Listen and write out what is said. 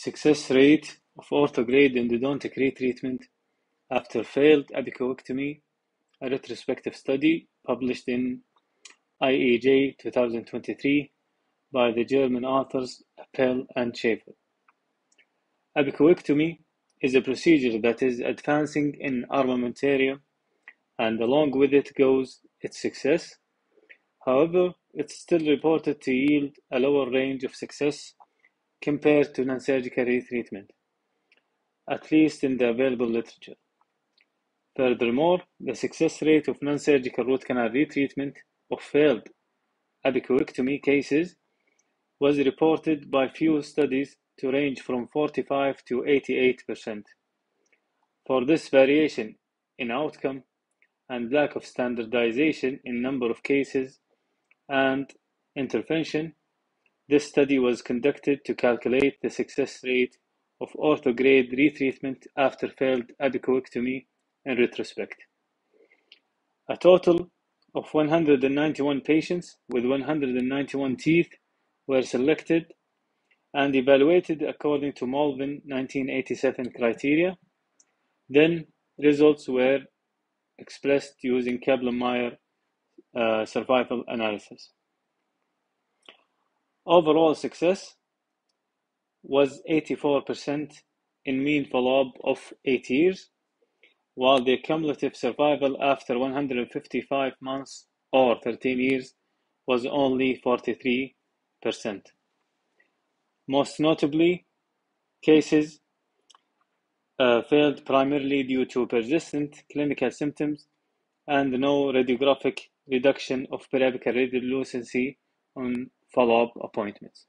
success rate of orthograde endodontic retreatment after failed apicoectomy, a retrospective study published in IAJ 2023 by the German authors Appel and Schaefer. Apicoectomy is a procedure that is advancing in armamentarium and along with it goes its success. However, it's still reported to yield a lower range of success compared to non-surgical retreatment, at least in the available literature. Furthermore, the success rate of non-surgical root canal retreatment of failed apicoectomy cases was reported by few studies to range from 45 to 88%. For this variation in outcome and lack of standardization in number of cases and intervention, this study was conducted to calculate the success rate of orthograde retreatment after failed apicoectomy in retrospect. A total of 191 patients with 191 teeth were selected and evaluated according to Molven 1987 criteria. Then results were expressed using Kaplan-Meier uh, survival analysis. Overall success was 84% in mean follow-up of 8 years, while the cumulative survival after 155 months or 13 years was only 43%. Most notably, cases uh, failed primarily due to persistent clinical symptoms and no radiographic reduction of periapical radiolucency on follow-up appointments.